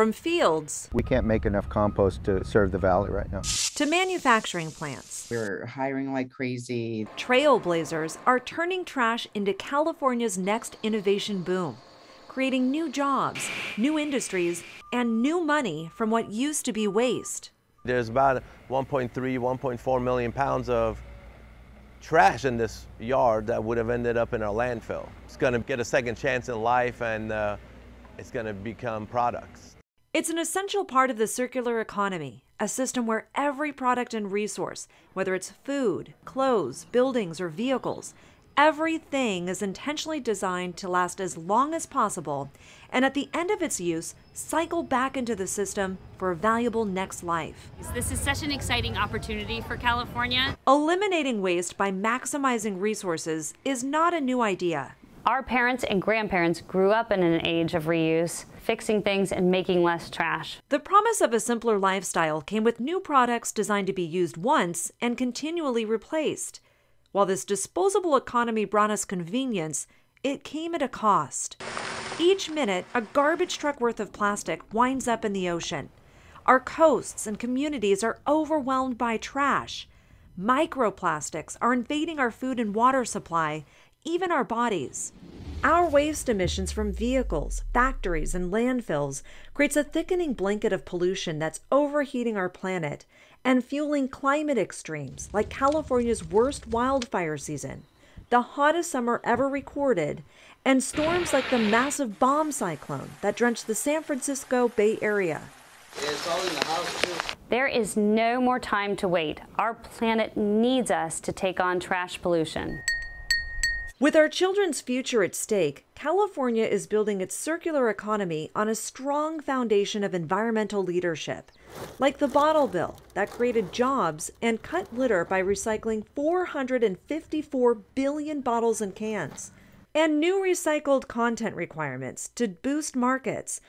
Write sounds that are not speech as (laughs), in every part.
From fields. We can't make enough compost to serve the valley right now. To manufacturing plants. We're hiring like crazy. Trailblazers are turning trash into California's next innovation boom, creating new jobs, new industries, and new money from what used to be waste. There's about 1.3, 1.4 million pounds of trash in this yard that would have ended up in our landfill. It's going to get a second chance in life and uh, it's going to become products. It's an essential part of the circular economy, a system where every product and resource, whether it's food, clothes, buildings, or vehicles, everything is intentionally designed to last as long as possible and at the end of its use, cycle back into the system for a valuable next life. This is such an exciting opportunity for California. Eliminating waste by maximizing resources is not a new idea. Our parents and grandparents grew up in an age of reuse, fixing things and making less trash. The promise of a simpler lifestyle came with new products designed to be used once and continually replaced. While this disposable economy brought us convenience, it came at a cost. Each minute, a garbage truck worth of plastic winds up in the ocean. Our coasts and communities are overwhelmed by trash. Microplastics are invading our food and water supply, even our bodies. Our waste emissions from vehicles, factories, and landfills creates a thickening blanket of pollution that's overheating our planet and fueling climate extremes like California's worst wildfire season, the hottest summer ever recorded, and storms like the massive bomb cyclone that drenched the San Francisco Bay Area. There is no more time to wait. Our planet needs us to take on trash pollution. With our children's future at stake, California is building its circular economy on a strong foundation of environmental leadership, like the bottle bill that created jobs and cut litter by recycling 454 billion bottles and cans, and new recycled content requirements to boost markets.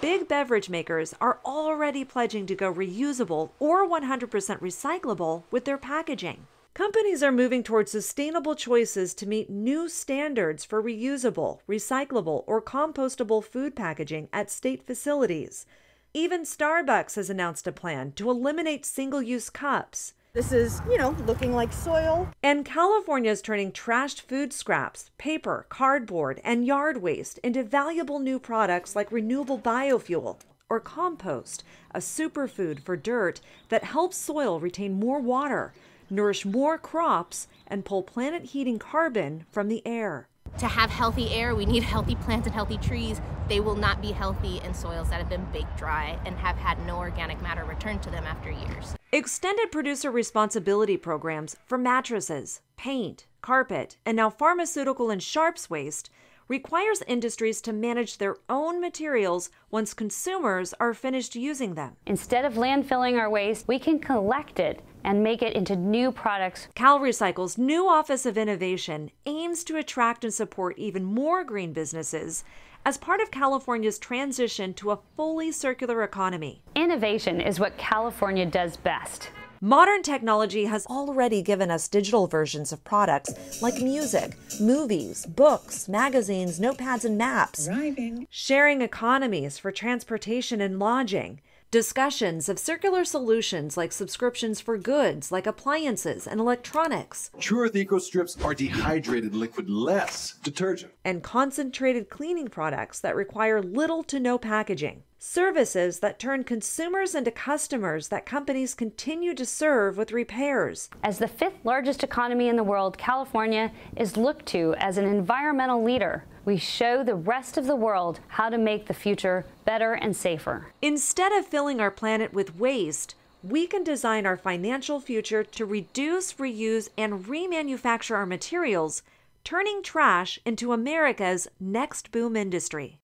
Big beverage makers are already pledging to go reusable or 100% recyclable with their packaging. Companies are moving towards sustainable choices to meet new standards for reusable, recyclable, or compostable food packaging at state facilities. Even Starbucks has announced a plan to eliminate single use cups. This is, you know, looking like soil. And California is turning trashed food scraps, paper, cardboard, and yard waste into valuable new products like renewable biofuel or compost, a superfood for dirt that helps soil retain more water nourish more crops, and pull planet heating carbon from the air. To have healthy air, we need (laughs) healthy plants and healthy trees. They will not be healthy in soils that have been baked dry and have had no organic matter returned to them after years. Extended producer responsibility programs for mattresses, paint, carpet, and now pharmaceutical and sharps waste requires industries to manage their own materials once consumers are finished using them. Instead of landfilling our waste, we can collect it and make it into new products. CalRecycle's new Office of Innovation aims to attract and support even more green businesses as part of California's transition to a fully circular economy. Innovation is what California does best. Modern technology has already given us digital versions of products like music, movies, books, magazines, notepads, and maps. Driving. Sharing economies for transportation and lodging. Discussions of circular solutions like subscriptions for goods like appliances and electronics. Sure, the eco strips are dehydrated liquid less detergent. And concentrated cleaning products that require little to no packaging. Services that turn consumers into customers that companies continue to serve with repairs. As the fifth largest economy in the world, California is looked to as an environmental leader. We show the rest of the world how to make the future better and safer. Instead of filling our planet with waste, we can design our financial future to reduce, reuse, and remanufacture our materials, turning trash into America's next boom industry.